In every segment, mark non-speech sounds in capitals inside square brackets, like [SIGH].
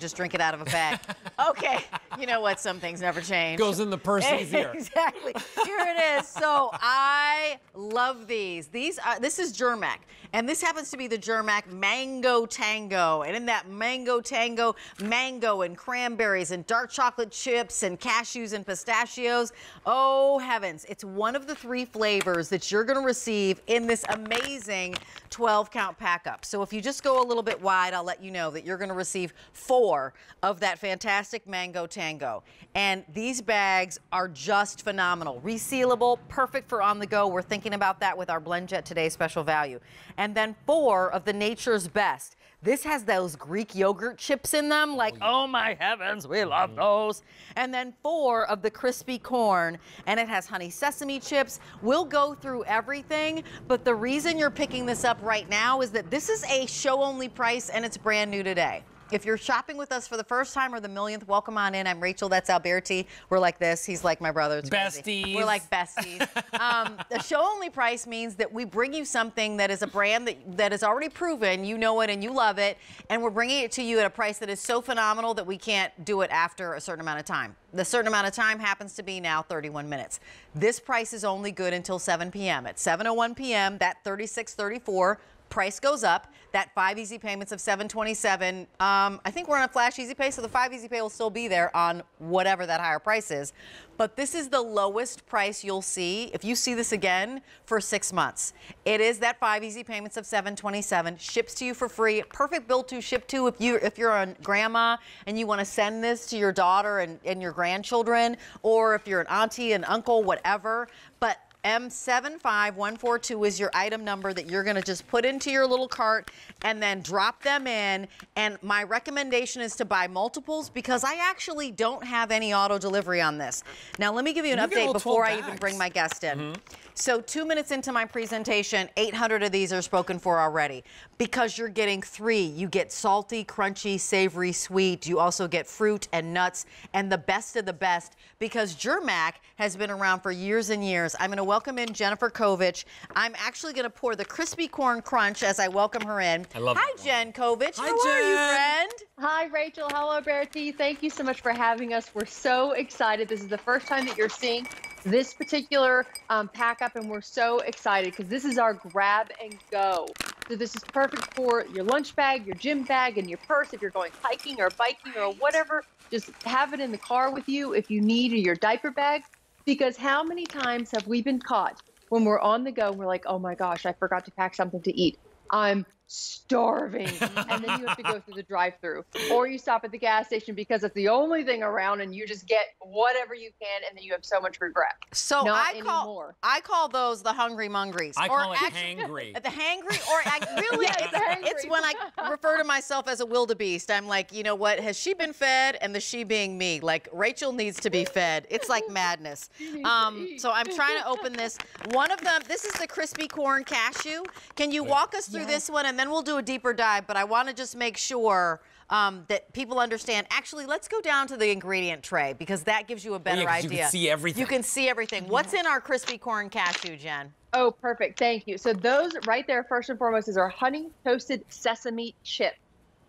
just drink it out of a bag. [LAUGHS] okay, you know what? Some things never change. Goes in the purse [LAUGHS] easier. exactly. Here it is. So I love these. These are, this is Germack, and this happens to be the Germack Mango Tango. And in that Mango Tango, mango and cranberries and dark chocolate chips and cashews and pistachios. Oh heavens! It's one of the three flavors that you're going to receive in this amazing 12 count pack up. So if you just go a little bit wide, I'll let you know that you're going to receive four four of that fantastic Mango Tango. And these bags are just phenomenal. Resealable, perfect for on the go. We're thinking about that with our BlendJet Today special value. And then four of the Nature's Best. This has those Greek yogurt chips in them, like, oh, oh my heavens, we love mm-hmm. those. And then four of the crispy corn, and it has honey sesame chips. We'll go through everything, but the reason you're picking this up right now is that this is a show only price and it's brand new today. If you're shopping with us for the first time or the millionth, welcome on in. I'm Rachel. That's Alberti. We're like this. He's like my brother. It's besties. Crazy. We're like besties. um, the show only price means that we bring you something that is a brand that, that is already proven. You know it and you love it. And we're bringing it to you at a price that is so phenomenal that we can't do it after a certain amount of time. The certain amount of time happens to be now 31 minutes. This price is only good until 7 p.m. At 7.01 p.m., that 36.34 price goes up. That five easy payments of 727. Um, I think we're on a flash easy pay, so the five easy pay will still be there on whatever that higher price is. But this is the lowest price you'll see if you see this again for six months. It is that five easy payments of 727. Ships to you for free. Perfect bill to ship to if you if you're a grandma and you want to send this to your daughter and, and your grandchildren, or if you're an auntie, an uncle, whatever. But M75142 is your item number that you're going to just put into your little cart and then drop them in. And my recommendation is to buy multiples because I actually don't have any auto delivery on this. Now, let me give you an You update before I even bring my guest in. So, two minutes into my presentation, 800 of these are spoken for already because you're getting three. You get salty, crunchy, savory, sweet. You also get fruit and nuts, and the best of the best because Germack has been around for years and years. I'm going to welcome in Jennifer Kovich. I'm actually going to pour the crispy corn crunch as I welcome her in. I love Hi, that one. Jen Kovich. Hi, How are you, Jen. friend? Hi, Rachel. Hello, Bertie. Thank you so much for having us. We're so excited. This is the first time that you're seeing this particular um, pack up, and we're so excited because this is our grab and go. So this is perfect for your lunch bag, your gym bag, and your purse if you're going hiking or biking or whatever. Just have it in the car with you if you need, or your diaper bag. Because how many times have we been caught when we're on the go and we're like, oh my gosh, I forgot to pack something to eat. I'm starving. and then you have to go through the drive through. [LAUGHS] Or you stop at the gas station because it's the only thing around and you just get whatever you can and then you have so much regret. So Not I call anymore. I call those the hungry mungries. I Or call it actually- hangry. [LAUGHS] The hangry, or I [LAUGHS] really, Yes, it's, the hangry. it's when I refer to myself as a wildebeest. I'm like, you know what? Has she been fed? And the she being me. Like Rachel needs to be fed. It's like madness. Um, so I'm trying to open this. One of them. This is the crispy corn cashew. Can you walk us through this one, and then we'll do a deeper dive. But I want to just make sure. Um, that people understand. Actually, let's go down to the ingredient tray because that gives you a better Oh, yeah, 'cause you idea. can see everything. You can see everything. What's in our crispy corn cashew, Jen? Oh, perfect. Thank you. So those right there, first and foremost, is our honey toasted sesame chip.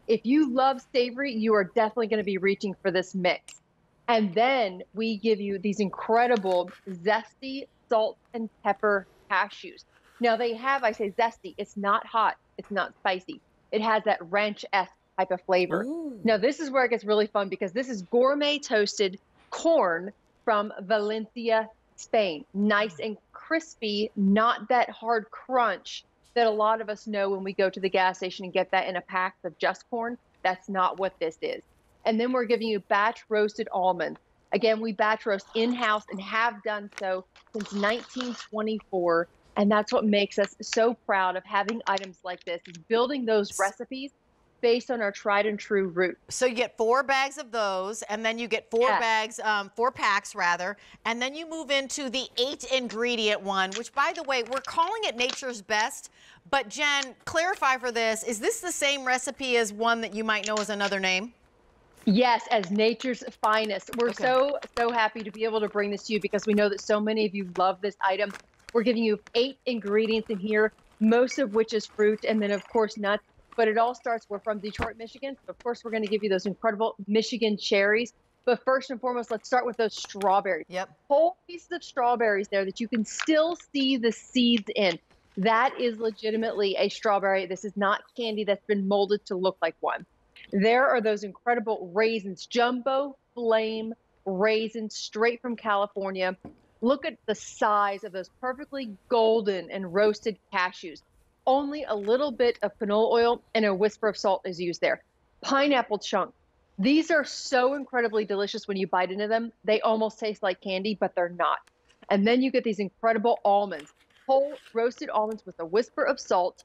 If you love savory, you are definitely going to be reaching for this mix. And then we give you these incredible zesty salt and pepper cashews. Now they have, I say zesty, it's not hot, it's not spicy. It has that ranch-esque type of flavor. Now this is where it gets really fun because this is gourmet toasted corn from Valencia, Spain. Nice and crispy, not that hard crunch that a lot of us know when we go to the gas station and get that in a pack of just corn. That's not what this is. And then we're giving you batch roasted almonds. Again, we batch roast in house and have done so since 1924. And that's what makes us so proud of having items like this, is building those recipes based on our tried and true roots. So you get four bags of those, and then you get four Yes. bags, um, four packs rather, and then you move into the eight ingredient one, which by the way, we're calling it Nature's Best. But Jen, clarify for this, is this the same recipe as one that you might know as another name? Yes, as nature's finest. We're Okay. so, so happy to be able to bring this to you because we know that so many of you love this item. We're giving you eight ingredients in here, most of which is fruit, and then, of course, nuts. but it all starts, we're from Detroit, Michigan. So of course, we're going to give you those incredible Michigan cherries. But first and foremost, let's start with those strawberries. Yep. Whole pieces of strawberries there that you can still see the seeds in. That is legitimately a strawberry. This is not candy that's been molded to look like one. There are those incredible raisins, jumbo flame raisins straight from California. Look at the size of those perfectly golden and roasted cashews. Only a little bit of canola oil and a whisper of salt is used there. Pineapple chunk. These are so incredibly delicious when you bite into them. They almost taste like candy, but they're not. And then you get these incredible almonds, whole roasted almonds with a whisper of salt.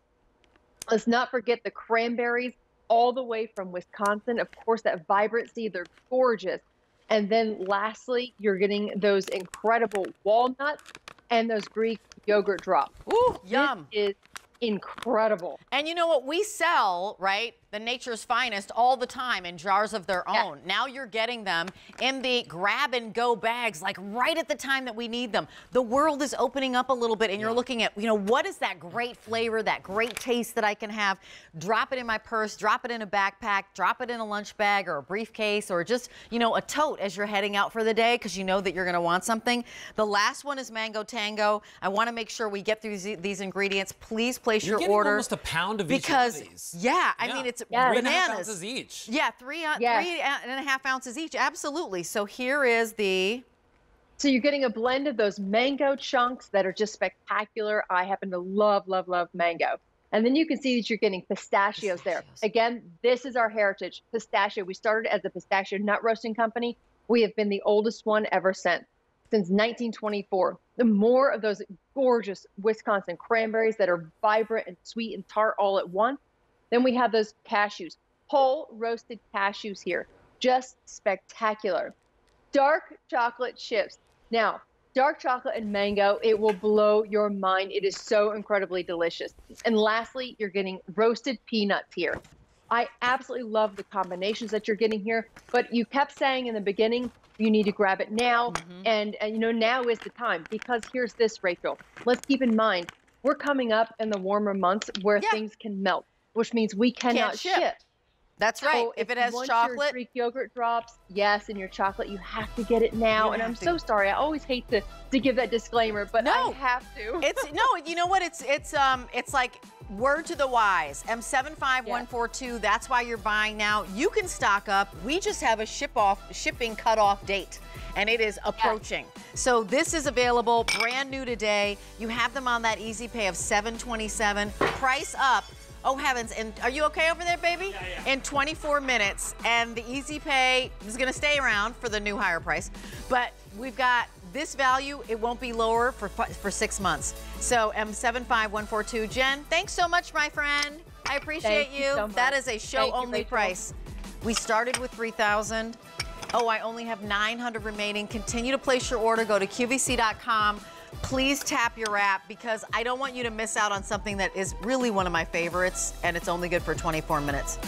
Let's not forget the cranberries all the way from Wisconsin. Of course, that vibrancy, they're gorgeous. And then lastly, you're getting those incredible walnuts and those Greek yogurt drops. Ooh, yum. This is incredible. And you know what? We sell, right, the nature's finest all the time in jars of their Yeah. own. Now you're getting them in the grab and go bags, like right at the time that we need them. The world is opening up a little bit, and you're looking at, you know, what is that great flavor, that great taste that I can have? Drop it in my purse, drop it in a backpack, drop it in a lunch bag or a briefcase or just, you know, a tote as you're heading out for the day because you know that you're going to want something. The last one is Mango Tango. I want to make sure we get through these, these ingredients. Please place You're your getting order almost a pound of each of because these. yeah, I Yeah. mean it's Yes. Three and a half bananas. ounces each. Yeah, three uh, Yes. three and a half ounces each. Absolutely. So here is the So you're getting a blend of those mango chunks that are just spectacular. I happen to love, love, love mango. And then you can see that you're getting pistachios there. Again, this is our heritage, pistachio. We started as a pistachio nut roasting company. We have been the oldest one ever since, since 1924. The more of those gorgeous Wisconsin cranberries that are vibrant and sweet and tart all at once. Then we have those cashews, whole roasted cashews here, just spectacular. Dark chocolate chips. Now, dark chocolate and mango, it will blow your mind. It is so incredibly delicious. And lastly, you're getting roasted peanuts here. I absolutely love the combinations that you're getting here, but you kept saying in the beginning, you need to grab it now. And, and, you know, now is the time because here's this, Rachel. Let's keep in mind, we're coming up in the warmer months where Yeah. things can melt, which means we cannot ship. ship. That's right. So if it you has want your chocolate, Greek yogurt drops, yes, and your chocolate, you have to get it now. And I'm to. so sorry. I always hate to to give that disclaimer, but No. I have to. it's no, you know what? It's it's um it's like word to the wise. M75142. That's why you're buying now. You can stock up. We just have a ship off shipping cutoff date. And it is approaching. So this is available brand new today. You have them on that easy pay of 727. Price up. Oh heavens! And are you okay over there, baby? In 24 minutes, and the easy pay is going to stay around for the new higher price. But we've got this value. It won't be lower for for six months. So M75142. Jen, thanks so much, my friend. I appreciate Thank you so That much. is a show you, only Rachel. price. We started with 3,000. Oh, I only have 900 remaining. Continue to place your order. Go to QVC.com. Please tap your app because I don't want you to miss out on something that is really one of my favorites, and it's only good for 24 minutes.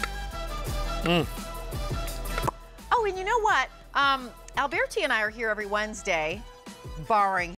Oh, and you know what? Um, Alberti and I are here every Wednesday, barring